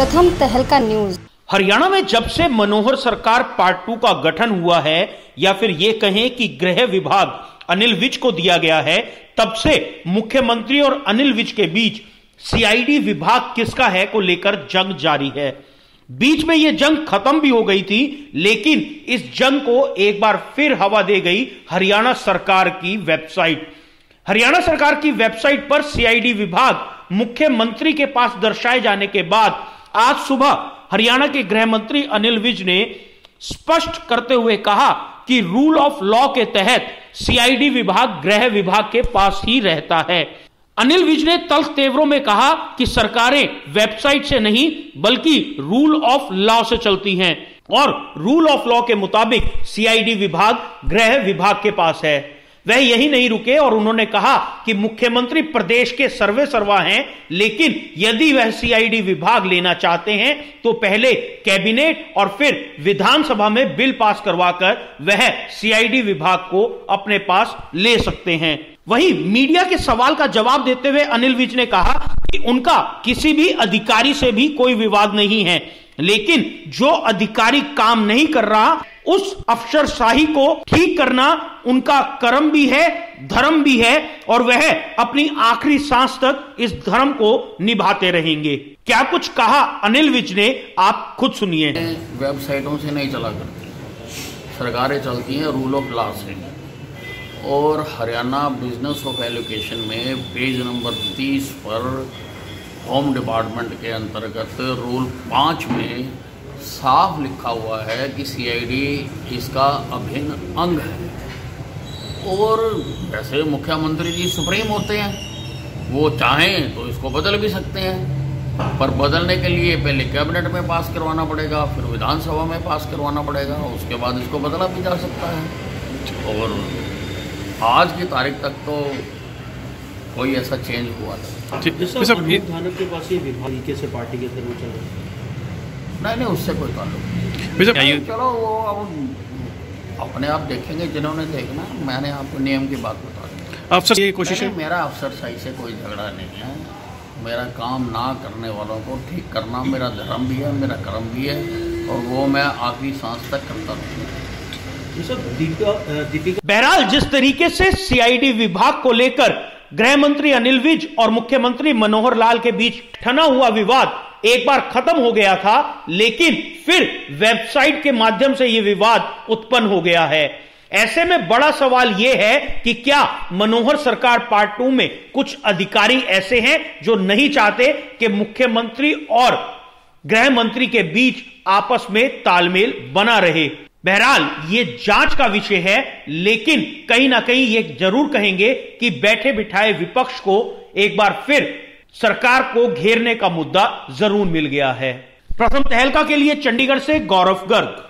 प्रथम तहलका न्यूज़। हरियाणा में जब से मनोहर सरकार पार्ट टू का गठन हुआ है, या फिर ये कहें कि गृह विभाग अनिल विज को दिया गया है, तब से मुख्यमंत्री और अनिल विज के बीच सीआईडी विभाग किसका है को लेकर जंग जारी है। बीच में यह जंग खत्म भी हो गई थी, लेकिन इस जंग को एक बार फिर हवा दे गई हरियाणा सरकार की वेबसाइट। हरियाणा सरकार की वेबसाइट पर सीआईडी विभाग मुख्यमंत्री के पास दर्शाए जाने के बाद आज सुबह हरियाणा के गृह मंत्री अनिल विज ने स्पष्ट करते हुए कहा कि रूल ऑफ़ लॉ के तहत सीआईडी विभाग, गृह विभाग के पास ही रहता है। अनिल विज ने तल्ख तेवरों में कहा कि सरकारें वेबसाइट से नहीं, बल्कि रूल ऑफ़ लॉ से चलती हैं और रूल ऑफ़ लॉ के मुताबिक सीआईडी विभाग, गृह विभाग के पास है। वह यही नहीं रुके और उन्होंने कहा कि मुख्यमंत्री प्रदेश के सर्वे सर्वा हैं, लेकिन यदि वह सीआईडी विभाग लेना चाहते हैं तो पहले कैबिनेट और फिर विधानसभा में बिल पास करवाकर वह सीआईडी विभाग को अपने पास ले सकते हैं। वहीं मीडिया के सवाल का जवाब देते हुए अनिल विज ने कहा कि उनका किसी भी अधिकारी से भी कोई विवाद नहीं है। लेकिन जो अधिकारी काम नहीं कर रहा, उस अफसरशाही को ठीक करना उनका कर्म भी है, धर्म भी है, और वह अपनी आखिरी सांस तक इस धर्म को निभाते रहेंगे। क्या कुछ कहा अनिल विज ने? आप खुद सुनिए। वेबसाइटों से नहीं चला करती। सरकारें चलती हैं रूल ऑफ़ लॉ से और हरियाणा बिज़नेस ऑफ़ एलोकेशन में पेज नंबर तीस पर होम डिपार्टमेंट के अंतर्गत रूल पाँच में साफ़ लिखा हुआ है कि सीआईडी इसका अभिन्न अंग है। और वैसे मुख्यमंत्री जी सुप्रीम होते हैं, वो चाहें तो इसको बदल भी सकते हैं, पर बदलने के लिए पहले कैबिनेट में पास करवाना पड़ेगा, फिर विधानसभा में पास करवाना पड़ेगा, उसके बाद इसको बदला भी जा सकता है। और आज की तारीख तक तो कोई ऐसा चेंज हुआ नहीं। के पास ये विभाग से पार्टी के थ्रू चल रहा नहीं नहीं उससे कोई ताल्लुक नहीं। चलो वो अब अपने आप देखेंगे जिन्होंने देखना मैंने आपको नियम की बात बता दी। अफसर ये कोशिश है। मेरा अफसर सही से कोई झगड़ा नहीं है। मेरा काम ना करने वालों को ठीक करना मेरा धर्म भी है मेरा कर्म भी है और वो मैं आखिरी सांस तक करता रहूँगा। बहरहाल जिस तरीके से सीआईडी विभाग को लेकर गृह मंत्री अनिल विज और मुख्यमंत्री मनोहर लाल के बीच ठना हुआ विवाद एक बार खत्म हो गया था, लेकिन फिर वेबसाइट के माध्यम से यह विवाद उत्पन्न हो गया है। ऐसे में बड़ा सवाल यह है कि क्या मनोहर सरकार पार्ट टू में कुछ अधिकारी ऐसे हैं जो नहीं चाहते कि मुख्यमंत्री और गृह मंत्री के बीच आपस में तालमेल बना रहे? बहरहाल, ये जाँच का विषय है, लेकिन कहीं ना कहीं ये ज़रूर कहेंगे कि बैठे बिठाए विपक्ष को एक बार फिर सरकार को घेरने का मुद्दा ज़रूर मिल गया है। प्रथम तहलका के लिए चंडीगढ़ से गौरव गर्ग।